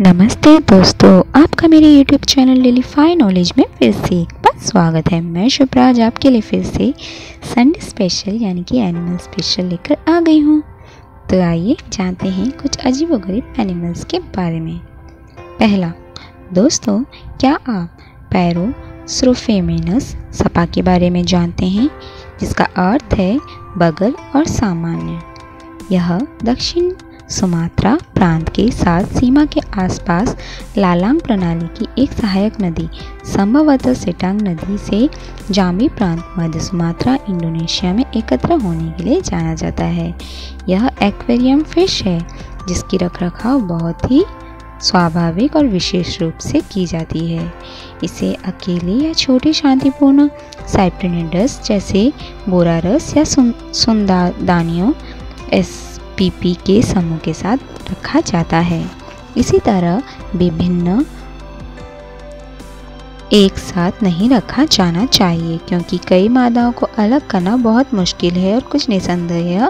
नमस्ते दोस्तों, आपका मेरे YouTube चैनल लिलीफाई नॉलेज में फिर से एक बार स्वागत है। मैं शुभराज आपके लिए फिर से संडे स्पेशल यानी कि एनिमल स्पेशल लेकर आ गई हूँ। तो आइए जानते हैं कुछ अजीब गरीब एनिमल्स के बारे में। पहला, दोस्तों, क्या आप पैरो स्रोफेमिनस सपा के बारे में जानते हैं, जिसका अर्थ है बगल और सामान्य? यह दक्षिण सुमात्रा प्रांत के साथ सीमा के आसपास लालांग प्रणाली की एक सहायक नदी, संभवतः सेटांग नदी से जामी प्रांत, मध्य सुमात्रा, इंडोनेशिया में एकत्र होने के लिए जाना जाता है। यह एक्वेरियम फ़िश है, जिसकी रखरखाव बहुत ही स्वाभाविक और विशेष रूप से की जाती है। इसे अकेले या छोटे शांतिपूर्ण साइप्रिनिडस जैसे बोरारस या सुंदादानियों एस पीपी के समूह के साथ रखा जाता है। इसी तरह विभिन्न एक साथ नहीं रखा जाना चाहिए, क्योंकि कई मादाओं को अलग करना बहुत मुश्किल है और कुछ निसंदेह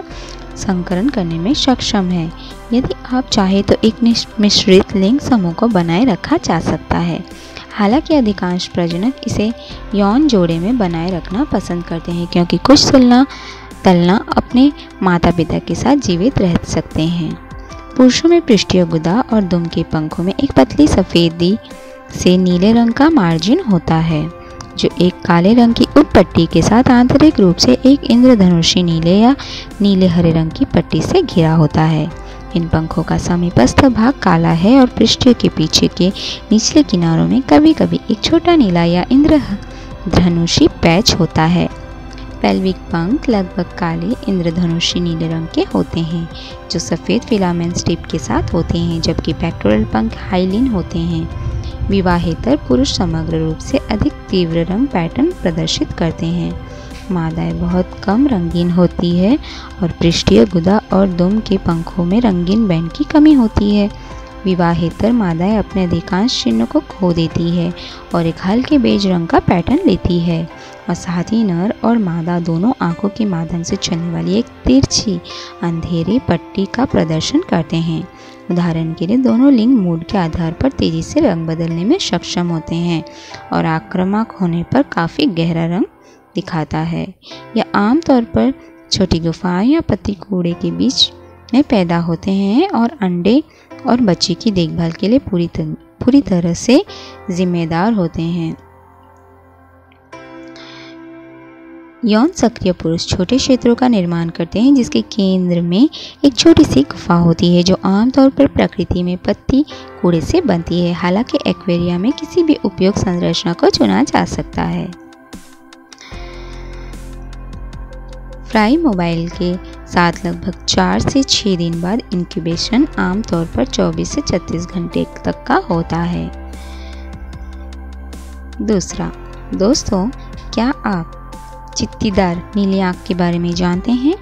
संकरण करने में सक्षम है। यदि आप चाहें तो एक मिश्रित लिंग समूह को बनाए रखा जा सकता है। हालाँकि अधिकांश प्रजनक इसे यौन जोड़े में बनाए रखना पसंद करते हैं, क्योंकि कुछ तुलना तलना अपने माता पिता के साथ जीवित रह सकते हैं। पुरुषों में पृष्ठीय गुदा और दुम के पंखों में एक पतली सफ़ेदी से नीले रंग का मार्जिन होता है, जो एक काले रंग की उप पट्टी के साथ आंतरिक रूप से एक इंद्रधनुषी नीले या नीले हरे रंग की पट्टी से घिरा होता है। इन पंखों का समीपस्थ भाग काला है और पृष्ठीय के पीछे के निचले किनारों में कभी कभी एक छोटा नीला या इंद्र इंद्रधनुषी पैच होता है। पेल्विक पंख लगभग काले इंद्रधनुषी नीले रंग के होते हैं, जो सफ़ेद फिलामेंट स्टिप के साथ होते हैं, जबकि पेक्टोरल पंख हाइलिन होते हैं। विवाहेतर पुरुष समग्र रूप से अधिक तीव्र रंग पैटर्न प्रदर्शित करते हैं। मादाएँ बहुत कम रंगीन होती है और पृष्ठीय गुदा और दुम के पंखों में रंगीन बैंड की कमी होती है। विवाहेतर मादाएँ अपने अधिकांश चिन्ह को खो देती है और एक हल्के बेज रंग का पैटर्न लेती है। और साथ ही नर और मादा दोनों आँखों के माध्यम से चलने वाली एक तिरछी, अंधेरी पट्टी का प्रदर्शन करते हैं। उदाहरण के लिए, दोनों लिंग मूड के आधार पर तेज़ी से रंग बदलने में सक्षम होते हैं और आक्रामक होने पर काफ़ी गहरा रंग दिखाता है। यह आमतौर पर छोटी गुफाएँ या पत्ती कूड़े के बीच में पैदा होते हैं और अंडे और बच्चे की देखभाल के लिए पूरी पूरी तरह से जिम्मेदार होते हैं। यौन सक्रिय पुरुष छोटे क्षेत्रों का निर्माण करते हैं, जिसके केंद्र में एक छोटी सी गुफा होती है, जो आमतौर पर प्रकृति में पत्ती कूड़े से बनती है। हालाँकि एक्वेरिया में किसी भी उपयोग संरचना को चुना जा सकता है। फ्राई मोबाइल के साथ लगभग चार से छः दिन बाद इंक्यूबेशन आमतौर पर 24 से 36 घंटे तक का होता है। दूसरा, दोस्तों, क्या आप चित्तीदार नीली आँख के बारे में जानते हैं।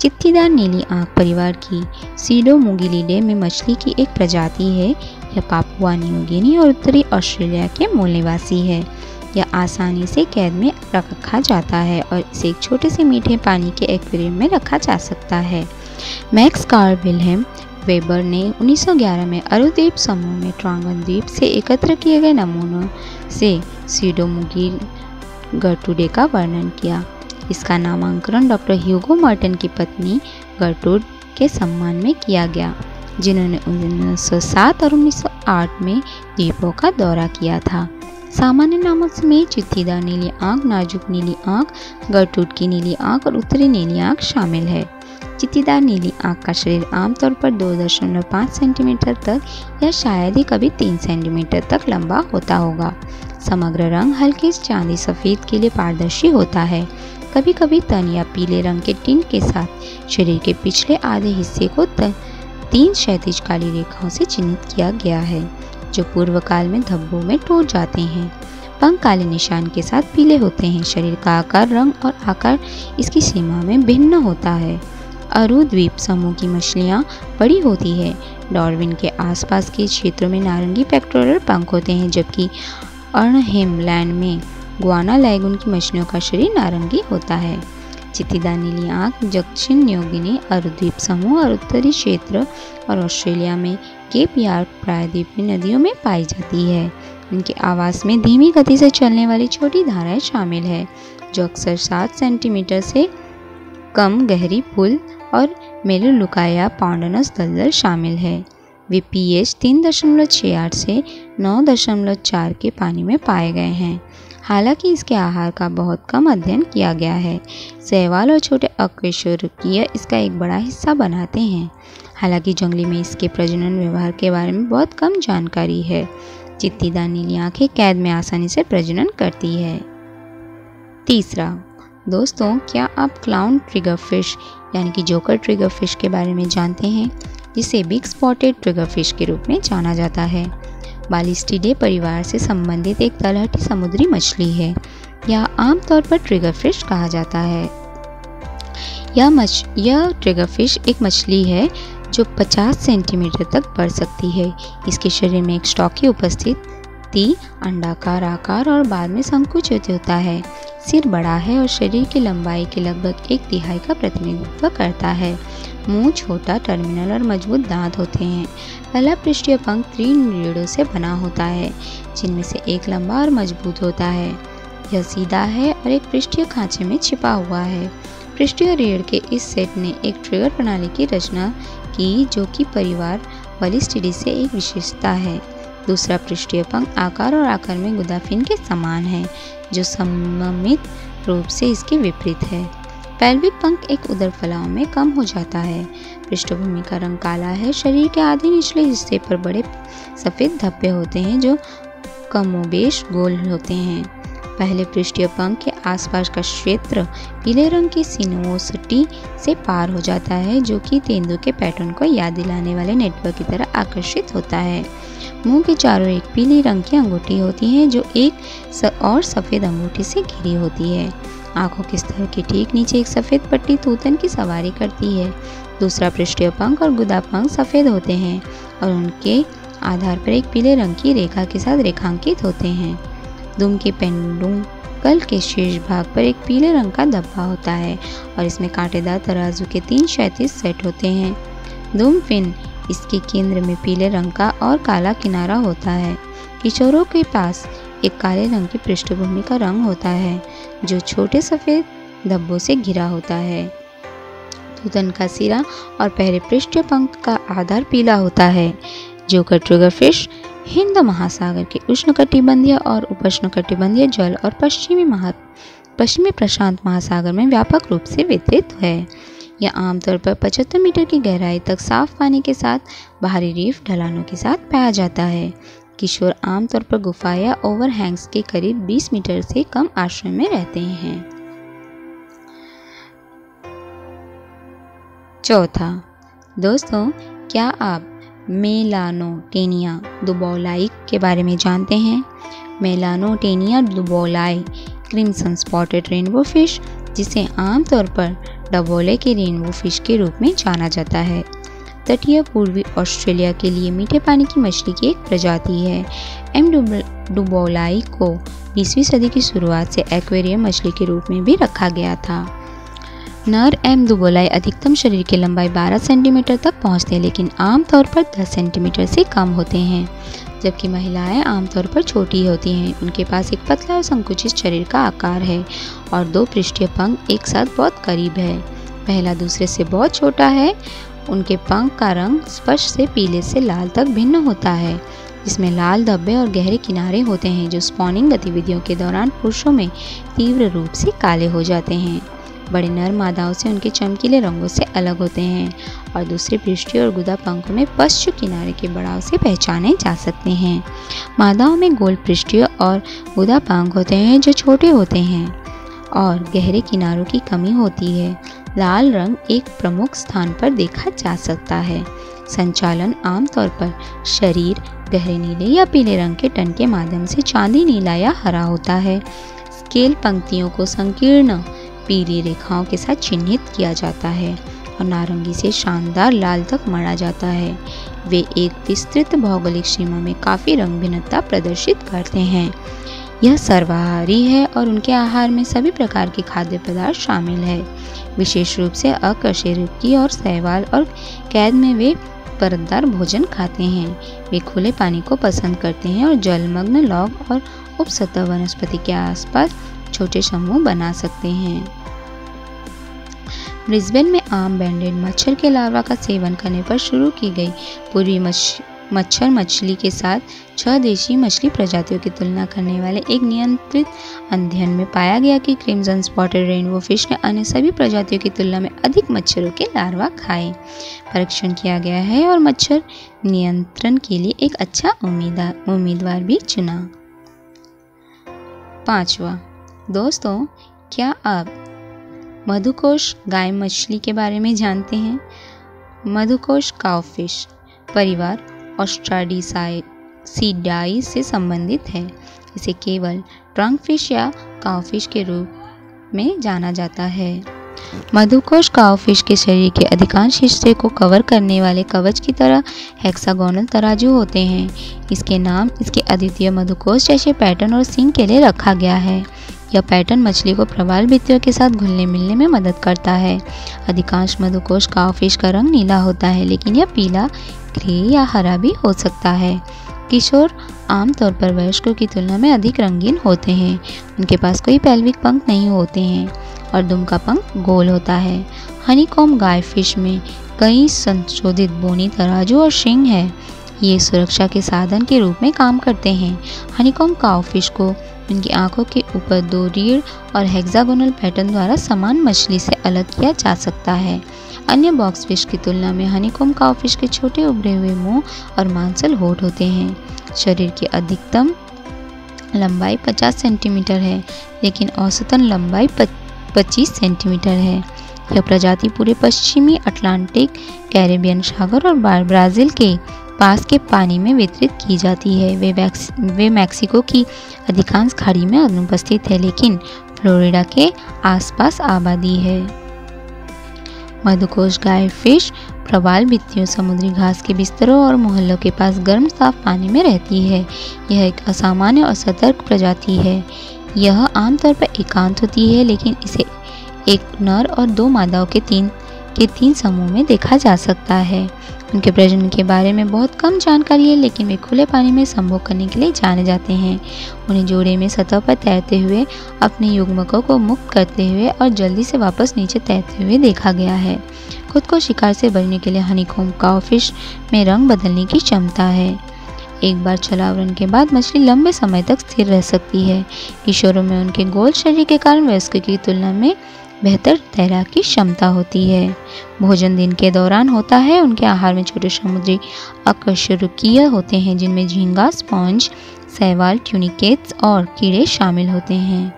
चित्तीदार नीली आँख परिवार की सीडो मुगिलीडे में मछली की एक प्रजाति है। यह पापुआ न्यूगिनी और उत्तरी ऑस्ट्रेलिया के मूल निवासी है। यह आसानी से कैद में रखा जाता है और इसे एक छोटे से मीठे पानी के एक्वेरियम में रखा जा सकता है। मैक्स कार विलहेम वेबर ने 1911 में अरुद्वीप समूह में ट्रांगन द्वीप से एकत्र किए गए नमूनों से सीडोमुगिल गर्टूडे का वर्णन किया। इसका नामांकन डॉक्टर ह्यूगो मार्टिन की पत्नी गर्टूड के सम्मान में किया गया, जिन्होंने 1907 और 1908 में द्वीपों का दौरा किया था। सामान्य नामों में चित्तीदार नीली आँख, नाजुक नीली आँख, गर्टूड की नीली आँख और उत्तरी नीली आँख शामिल है। चित्तीदार नीली आँख का शरीर आमतौर पर दो दशमलव पाँच सेंटीमीटर तक या शायद ही कभी तीन सेंटीमीटर तक लंबा होता होगा। समग्र रंग हल्के चांदी सफ़ेद के लिए पारदर्शी होता है। कभी कभी तन या पीले रंग के टिन के साथ शरीर के पिछले आधे हिस्से को तीन क्षैतिज काली रेखाओं से चिन्हित किया गया है, जो पूर्व काल में धब्बों में टूट जाते हैं। पंख काले निशान के साथ पीले होते हैं। शरीर का आकार, रंग और आकार इसकी सीमा में भिन्न होता है। अरु द्वीप समूह की मछलियाँ बड़ी होती है। डॉर्विन के आसपास के क्षेत्रों में नारंगी पेक्टोरल पंख होते हैं, जबकि अर्णहेम लैंड में गुआना लैगुन की मछलियों का शरीर नारंगी होता है। चित्तीदार नीली आँख दक्षिण न्योगिनी, अरुद्वीप समूह और उत्तरी क्षेत्र और ऑस्ट्रेलिया में केप यार्क प्रायद्वीपीय नदियों में पाई जाती है। इनके आवास में धीमी गति से चलने वाली छोटी धाराएँ शामिल है, जो अक्सर सात सेंटीमीटर से कम गहरी पुल और मेलुलुकाया पाउंडनस दलदल शामिल है। वे पीएच तीन दशमलव छः आठ से नौ दशमलव चार के पानी में पाए गए हैं। हालाँकि इसके आहार का बहुत कम अध्ययन किया गया है। सहवाल और छोटे अकशोरकीय इसका एक बड़ा हिस्सा बनाते हैं। हालाँकि जंगली में इसके प्रजनन व्यवहार के बारे में बहुत कम जानकारी है। चित्तीदार नीली आँखें कैद में आसानी से प्रजनन करती है। तीसरा, दोस्तों, क्या आप क्लाउन ट्रिगर फ़िश यानी कि जोकर ट्रिगर फ़िश के बारे में जानते हैं? जिसे बिग स्पॉटेड ट्रिगर फ़िश के रूप में जाना जाता है। बालिस्टिडे परिवार से संबंधित एक तलहटी समुद्री मछली है। यह आमतौर पर ट्रिगर फ़िश कहा जाता है। यह मछ, यह ट्रिगर फ़िश एक मछली है जो 50 सेंटीमीटर तक बढ़ सकती है। इसके शरीर में एक स्टॉकी उपस्थित ती, अंडाकार आकार और बाद में संकुचित होता है। सिर बड़ा है और शरीर की लंबाई के लगभग एक तिहाई का प्रतिनिधित्व करता है। मुँह छोटा टर्मिनल और मज़बूत दांत होते हैं। पहला पृष्ठीय पंख तीन रीढ़ों से बना होता है, जिनमें से एक लंबा और मज़बूत होता है। यह सीधा है और एक पृष्ठीय खांचे में छिपा हुआ है। पृष्ठीय रीढ़ के इस सेट ने एक ट्रिगर प्रणाली की रचना की, जो कि परिवार बलिस्टिडी से एक विशेषता है। दूसरा पृष्ठीय पंख आकार और आकार में गुदाफिन के समान है, जो सममित रूप से इसके विपरीत है। पेल्विक पंख एक उदर फलाव में कम हो जाता है। पृष्ठभूमि का रंग काला है। शरीर के आधे निचले हिस्से पर बड़े सफ़ेद धब्बे होते हैं, जो कमोबेश गोल होते हैं। पहले पृष्ठीय पंख के आसपास का क्षेत्र पीले रंग की सिनोसिटी से पार हो जाता है, जो कि तेंदु के पैटर्न को याद दिलाने वाले नेटवर्क की तरह आकर्षित होता है। मुँह के चारों एक पीली रंग की अंगूठी होती है, जो एक और सफ़ेद अंगूठी से घिरी होती है। आँखों के स्तर के ठीक नीचे एक सफ़ेद पट्टी तूतन की सवारी करती है। दूसरा पृष्ठीय पंख और गुदा पंख सफ़ेद होते हैं और उनके आधार पर एक पीले रंग की रेखा के साथ रेखांकित होते हैं। दुम के पेंडुम कल के शीर्ष भाग पर एक पीले रंग का धब्बा होता है और इसमें कांटेदार तराजू के तीन क्षैतिज सेट होते हैं। दुम फिन इसके केंद्र में पीले रंग का और काला किनारा होता है। किशोरों के पास एक काले रंग की पृष्ठभूमि का रंग होता है। जो छोटे सफ़ेद धब्बों से घिरा होता है। तूतन का सिरा और पहले पृष्ठीय पंख का आधार पीला होता है, जो कट्रुगर फ़िश, हिंद महासागर के उष्णकटिबंधीय और उपोष्णकटिबंधीय जल और पश्चिमी महा, पश्चिमी प्रशांत महासागर में व्यापक रूप से वितरित है। यह आमतौर पर 75 मीटर की गहराई तक साफ़ पानी के साथ, बाहरी रीफ ढलानों के साथ पाया जाता है। किशोर आमतौर पर गुफा या ओवरहैंग्स के करीब 20 मीटर से कम आश्रय में रहते हैं। चौथा, दोस्तों, क्या आप मेलानोटेनिया दुबोलाई के बारे में जानते हैं? Melanotaenia duboulayi crimson spotted rainbow fish, जिसे आमतौर पर डबोले के रेनबो फ़िश के रूप में जाना जाता है। तटीय पूर्वी ऑस्ट्रेलिया के लिए मीठे पानी की मछली की एक प्रजाति है। एम डुबोलाई को बीसवीं सदी की शुरुआत से एक्वेरियम मछली के रूप में भी रखा गया था। नर एम दुबोलाई अधिकतम शरीर की लंबाई 12 सेंटीमीटर तक पहुँचते हैं, लेकिन आमतौर पर 10 सेंटीमीटर से कम होते हैं, जबकि महिलाएँ आमतौर पर छोटी होती हैं। उनके पास एक पतला और संकुचित शरीर का आकार है और दो पृष्ठीय पंख एक साथ बहुत करीब है। पहला दूसरे से बहुत छोटा है उनके पंख का रंग स्पष्ट से पीले से लाल तक भिन्न होता है, जिसमें लाल धब्बे और गहरे किनारे होते हैं, जो स्पॉनिंग गतिविधियों के दौरान पुरुषों में तीव्र रूप से काले हो जाते हैं। बड़े नर मादाओं से उनके चमकीले रंगों से अलग होते हैं और दूसरे पृष्ठी और गुदा पंखों में पश्चिम किनारे के बढ़ाव से पहचाने जा सकते हैं। मादाओं में गोल पृष्ठीय और गुदा पंख होते हैं, जो छोटे होते हैं और गहरे किनारों की कमी होती है। लाल रंग एक प्रमुख स्थान पर देखा जा सकता है। संचालन आमतौर पर शरीर, गहरे नीले या पीले रंग के टन के माध्यम से चांदी, नीला या हरा होता है। स्केल पंक्तियों को संकीर्ण, पीली रेखाओं के साथ चिन्हित किया जाता है और नारंगी से शानदार लाल तक मढ़ा जाता है। वे एक विस्तृत भौगोलिक सीमा में काफ़ी रंग भिन्नता प्रदर्शित करते हैं। यह सर्वाहारी है और उनके आहार में सभी प्रकार के खाद्य पदार्थ शामिल है। विशेष रूप से अकशेरुकी और सहवाल और कैद में वे परतदार भोजन खाते हैं। वे खुले पानी को पसंद करते हैं और जलमग्न लॉग और उपसतह वनस्पति के आसपास छोटे समूह बना सकते हैं। ब्रिस्बेन में आम बैंडेड मच्छर के लार्वा का सेवन करने पर शुरू की गई पूर्वी मच्छर मछली के साथ छह देशी मछली प्रजातियों की तुलना करने वाले एक नियंत्रित अध्ययन में पाया गया कि क्रिम्सन स्पॉटेड रेनबो फ़िश ने अन्य सभी प्रजातियों की तुलना में अधिक मच्छरों के लार्वा खाए। परीक्षण किया गया है और मच्छर नियंत्रण के लिए एक अच्छा उम्मीदवार उम्मीदवार भी चुना। पांचवा, दोस्तों, क्या आप मधुकोश गाय मछली के बारे में जानते हैं? मधुकोश काउफिश परिवार ऑस्ट्राडिसाई से संबंधित है। इसे केवल ट्रंक फ़िश या काउफिश के रूप में जाना जाता है। मधुकोश काउफिश के शरीर के अधिकांश हिस्से को कवर करने वाले कवच की तरह हेक्सागोनल तराजू होते हैं। इसके नाम, इसके अद्वितीय मधुकोश जैसे पैटर्न और सिंह के लिए रखा गया है। यह पैटर्न मछली को प्रवाल भित्तियों के साथ घुलने मिलने में मदद करता है। अधिकांश मधुकोश काउफिश का रंग नीला होता है, लेकिन यह पीला ग्रे या हरा भी हो सकता है। किशोर आमतौर पर वयस्कों की तुलना में अधिक रंगीन होते हैं। उनके पास कोई पैल्विक पंख नहीं होते हैं और दुम का पंख गोल होता है। हनीकॉम गाय फ़िश में कई संशोधित बोनी तराजू और शिंग है। ये सुरक्षा के साधन के रूप में काम करते हैं। हनीकॉम काउ फ़िश को उनकी आँखों के ऊपर दो रीढ़ और हेक्सागोनल पैटर्न द्वारा समान मछली से अलग किया जा सकता है। अन्य बॉक्स फ़िश की तुलना में हनीकॉम काउ फ़िश के छोटे उभरे हुए मुँह और मांसल होठ होते हैं। शरीर की अधिकतम लंबाई 50 सेंटीमीटर है, लेकिन औसतन लंबाई 25 सेंटीमीटर है। यह प्रजाति पूरे पश्चिमी अटलांटिक, कैरेबियन सागर और ब्राज़ील के पास के पानी में वितरित की जाती है। वे वे मैक्सिको की अधिकांश खाड़ी में अनुपस्थित है, लेकिन फ्लोरिडा के आसपास आबादी है। मधुकोश, गाय, फ़िश, प्रवाल, भित्तियों, समुद्री घास के बिस्तरों और मोहल्लों के पास गर्म, साफ़ पानी में रहती है। यह एक असामान्य और सतर्क प्रजाति है। यह आमतौर पर एकांत होती है, लेकिन इसे एक नर और दो मादाओं के तीन के तीन समूह में देखा जा सकता है। उनके प्रजनन के बारे में बहुत कम जानकारी है, लेकिन वे खुले पानी में संभोग करने के लिए जाने जाते हैं। उन्हें जोड़े में सतह पर तैरते हुए, अपने युग्मकों को मुक्त करते हुए और जल्दी से वापस नीचे तैरते हुए देखा गया है। खुद को शिकार से बचने के लिए हनीकोम काउफिश में रंग बदलने की क्षमता है। एक बार छलावरण के बाद मछली लंबे समय तक स्थिर रह सकती है। किशोरों में उनके गोल शरीर के कारण वयस्क की तुलना में बेहतर तैराकी क्षमता होती है। भोजन दिन के दौरान होता है, उनके आहार में छोटे समुद्री अकशरुकीय होते हैं, जिनमें झींगा, स्पॉन्ज सहवाल ट्यूनिकेट्स और कीड़े शामिल होते हैं।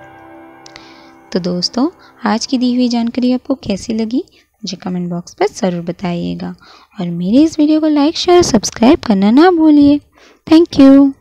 तो दोस्तों, आज की दी हुई जानकारी आपको कैसी लगी? मुझे कमेंट बॉक्स पर ज़रूर बताइएगा। और मेरे इस वीडियो को लाइक शेयर सब्सक्राइब करना ना भूलिए। Thank you